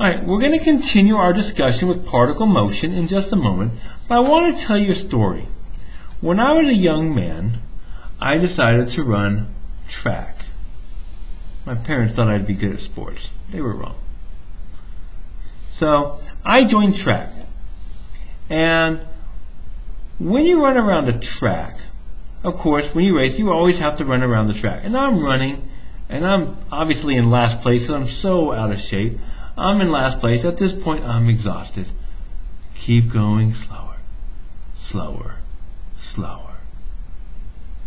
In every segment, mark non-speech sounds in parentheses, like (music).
Alright, we're going to continue our discussion with particle motion in just a moment, but I want to tell you a story. When I was a young man, I decided to run track. My parents thought I'd be good at sports. They were wrong. So I joined track. And when you run around a track, of course, when you race, you always have to run around the track. And I'm running, and I'm obviously in last place, so I'm so out of shape. I'm in last place. At this point, I'm exhausted. Keep going slower, slower, slower,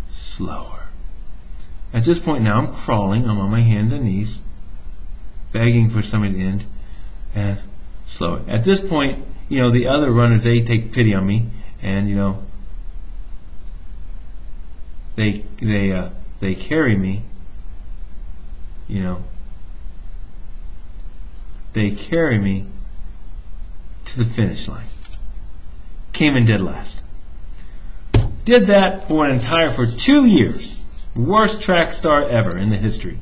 slower. At this point now, I'm crawling. I'm on my hands and knees, begging for somebody to end, and slower. At this point, you know, the other runners, they take pity on me, and, you know, they, they, uh, they carry me, you know, they carry me to the finish line. Came in dead last. Did that for an entire, for two years. Worst track star ever in the history.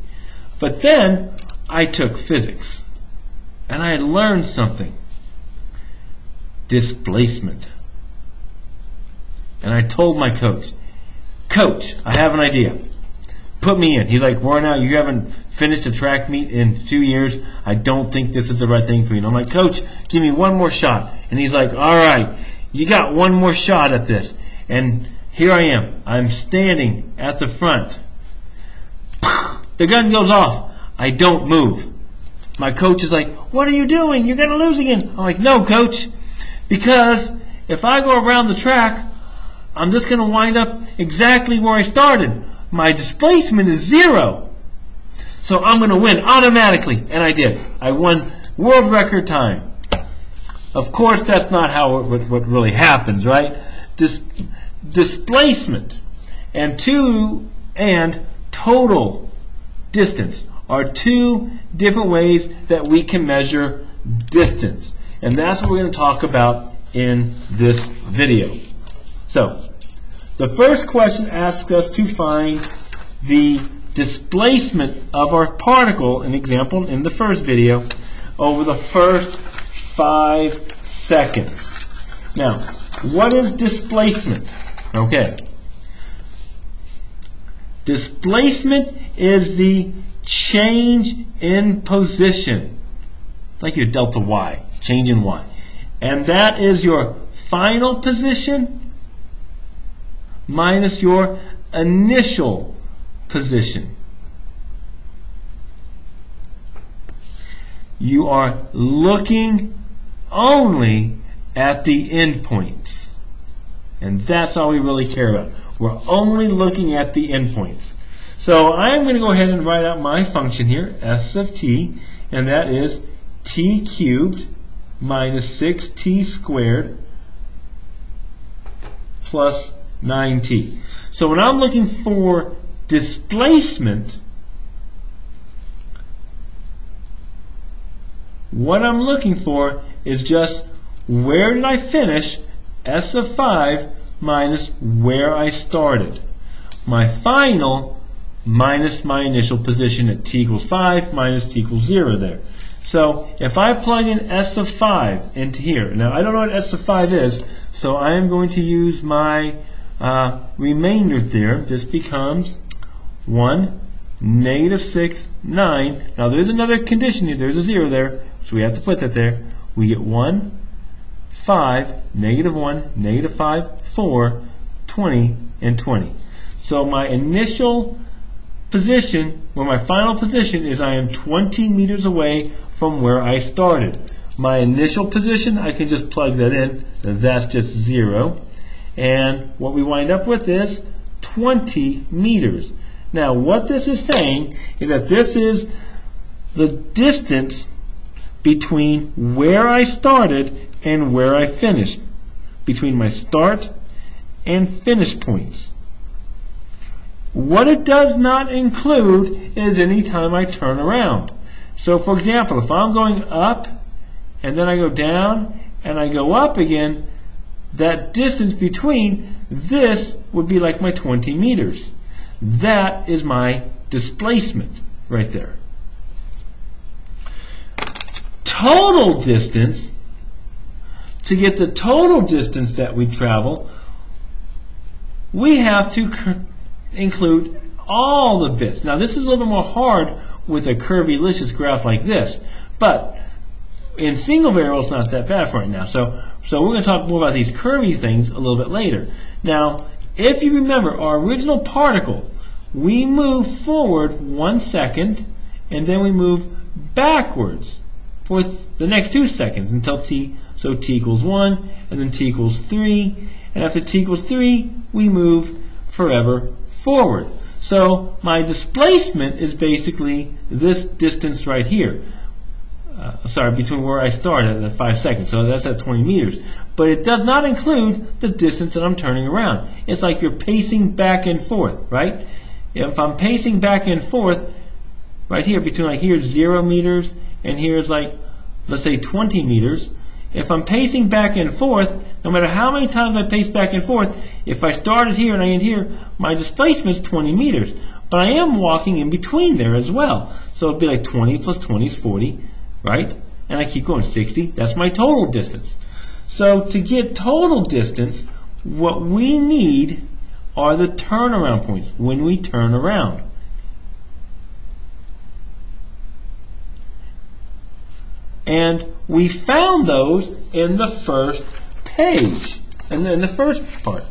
But then I took physics and I learned something. Displacement. And I told my coach, Coach, I have an idea put me in. He's like, Warren, you haven't finished a track meet in two years. I don't think this is the right thing for you. And I'm like, Coach, give me one more shot. And he's like, all right, you got one more shot at this. And here I am. I'm standing at the front. (sighs) The gun goes off. I don't move. My coach is like, what are you doing? You're going to lose again. I'm like, no, coach. Because if I go around the track, I'm just going to wind up exactly where I started my displacement is zero. So I'm going to win automatically. And I did. I won world record time. Of course, that's not how it, what, what really happens, right? Dis, displacement and two and total distance are two different ways that we can measure distance. And that's what we're going to talk about in this video. So, the first question asks us to find the displacement of our particle, an example in the first video, over the first five seconds. Now, what is displacement? Okay. Displacement is the change in position, like your delta y, change in y. And that is your final position minus your initial position. You are looking only at the endpoints. And that's all we really care about. We're only looking at the endpoints. So I'm going to go ahead and write out my function here, s of t, and that is t cubed minus 6t squared plus 9t. So when I'm looking for displacement, what I'm looking for is just where did I finish S of 5 minus where I started. My final minus my initial position at t equals 5 minus t equals 0 there. So if I plug in S of 5 into here, now I don't know what S of 5 is, so I am going to use my uh, remainder theorem, this becomes 1, negative 6, 9. Now there's another condition here. There's a 0 there, so we have to put that there. We get 1, 5, negative 1, negative 5, 4, 20, and 20. So my initial position, or my final position, is I am 20 meters away from where I started. My initial position, I can just plug that in. That's just 0. And what we wind up with is 20 meters. Now, what this is saying is that this is the distance between where I started and where I finished, between my start and finish points. What it does not include is any time I turn around. So, for example, if I'm going up and then I go down and I go up again, that distance between this would be like my 20 meters. That is my displacement right there. total distance, to get the total distance that we travel, we have to include all the bits. Now this is a little bit more hard with a curvy-licious graph like this, but in single variable it's not that bad for right now. So, so we're going to talk more about these curvy things a little bit later. Now, if you remember our original particle, we move forward one second and then we move backwards for the next two seconds until t, so t equals 1 and then t equals 3 and after t equals 3 we move forever forward. So my displacement is basically this distance right here. Uh, sorry, between where I started at 5 seconds, so that's at 20 meters. But it does not include the distance that I'm turning around. It's like you're pacing back and forth, right? If I'm pacing back and forth, right here, between like here's 0 meters and here's like, let's say 20 meters, if I'm pacing back and forth, no matter how many times I pace back and forth, if I started here and I end here, my displacement is 20 meters. But I am walking in between there as well. So it'd be like 20 plus 20 is 40, right? And I keep going 60, that's my total distance. So to get total distance, what we need are the turnaround points when we turn around. And we found those in the first page, and in the first part.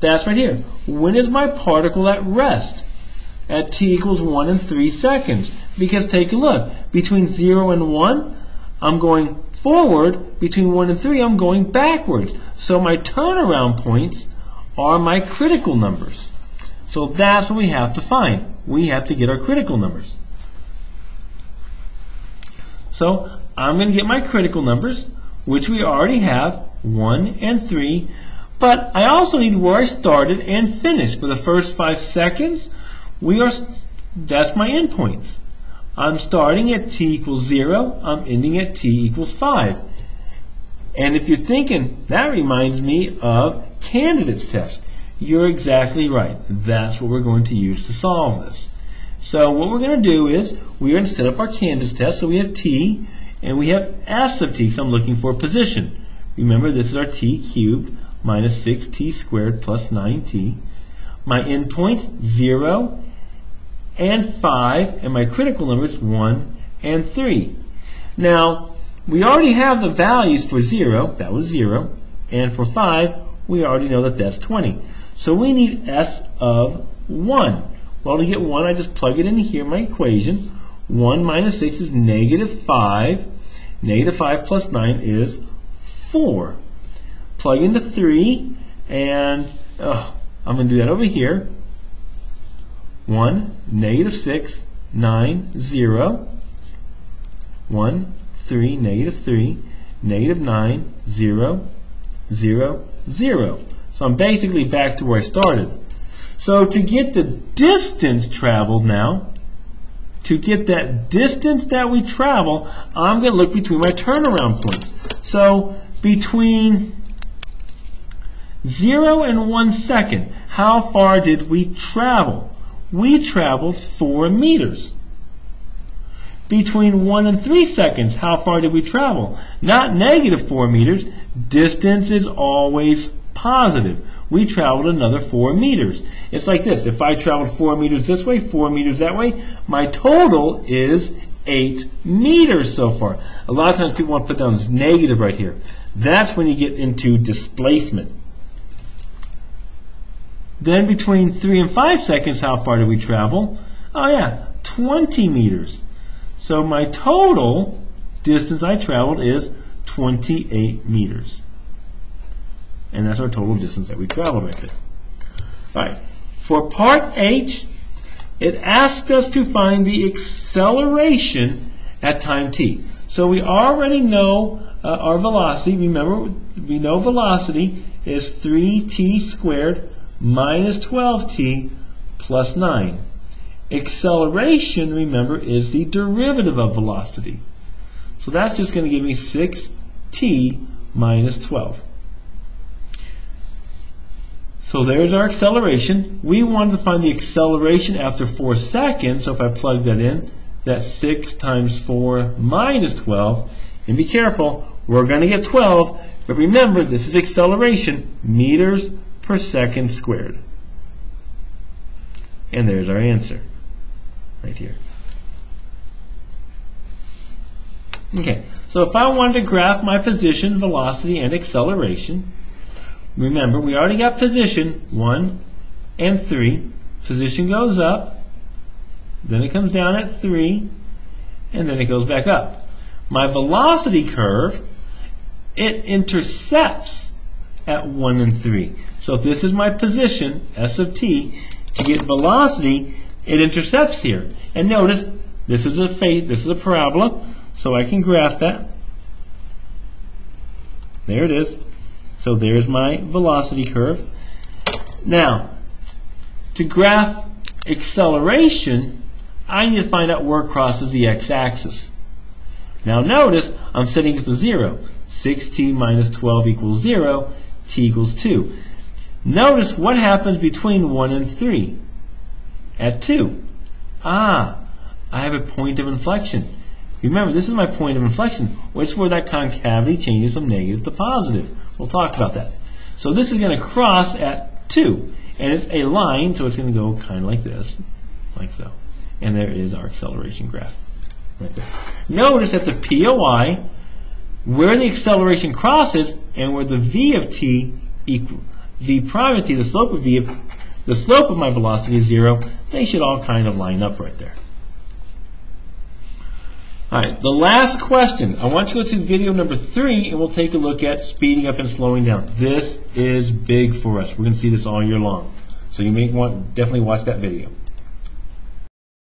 That's right here. When is my particle at rest? At t equals 1 and 3 seconds. Because take a look. Between 0 and 1, I'm going forward. Between 1 and 3, I'm going backwards. So my turnaround points are my critical numbers. So that's what we have to find. We have to get our critical numbers. So I'm going to get my critical numbers, which we already have, 1 and 3. But I also need where I started and finished. For the first 5 seconds, we are that's my endpoints. I'm starting at t equals 0. I'm ending at t equals 5. And if you're thinking, that reminds me of candidates test. You're exactly right. That's what we're going to use to solve this. So what we're going to do is we're going to set up our candidates test. So we have t and we have s of t, so I'm looking for a position. Remember, this is our t cubed minus 6t squared plus 9t. My endpoint, 0 and 5, and my critical numbers, 1 and 3. Now, we already have the values for 0, that was 0, and for 5, we already know that that's 20. So we need s of 1. Well, to get 1, I just plug it in here, my equation. 1 minus 6 is negative 5. Negative 5 plus 9 is 4. Plug into 3, and oh, I'm going to do that over here. 1, negative 6, 9, 0. 1, 3, negative 3, negative 9, 0, 0, 0. So I'm basically back to where I started. So to get the distance traveled now, to get that distance that we travel, I'm going to look between my turnaround points. So between 0 and 1 second, how far did we travel? We traveled 4 meters. Between 1 and 3 seconds, how far did we travel? Not negative 4 meters. Distance is always positive we traveled another 4 meters. It's like this. If I traveled 4 meters this way, 4 meters that way, my total is 8 meters so far. A lot of times people want to put down this negative right here. That's when you get into displacement. Then between 3 and 5 seconds, how far do we travel? Oh yeah, 20 meters. So my total distance I traveled is 28 meters and that's our total distance that we traveled right there. All right. For part H, it asked us to find the acceleration at time t. So we already know uh, our velocity. Remember, we know velocity is 3t squared minus 12t plus 9. Acceleration, remember, is the derivative of velocity. So that's just going to give me 6t minus 12. So there's our acceleration. We wanted to find the acceleration after 4 seconds. So if I plug that in, that's 6 times 4 minus 12 And be careful, we're going to get 12, but remember, this is acceleration, meters per second squared. And there's our answer, right here. Okay, so if I wanted to graph my position, velocity, and acceleration, remember, we already got position, 1 and 3. Position goes up, then it comes down at 3, and then it goes back up. My velocity curve, it intercepts at 1 and 3. So if this is my position, s of t, to get velocity, it intercepts here. And notice, this is a phase, this is a parabola, so I can graph that. There it is. So there's my velocity curve. Now, to graph acceleration, I need to find out where it crosses the x-axis. Now notice, I'm setting it to 0. 6t minus 12 equals 0, t equals 2. Notice what happens between 1 and 3 at 2. Ah, I have a point of inflection. Remember, this is my point of inflection, which is where that concavity changes from negative to positive. We'll talk about that. So this is going to cross at 2. And it's a line, so it's going to go kind of like this, like so. And there is our acceleration graph right there. Notice that the POI, where the acceleration crosses and where the v of t equal v prime of t, the slope of v, of, the slope of my velocity is zero, they should all kind of line up right there. All right, the last question. I want you to go to video number three, and we'll take a look at speeding up and slowing down. This is big for us. We're going to see this all year long. So you may want definitely watch that video.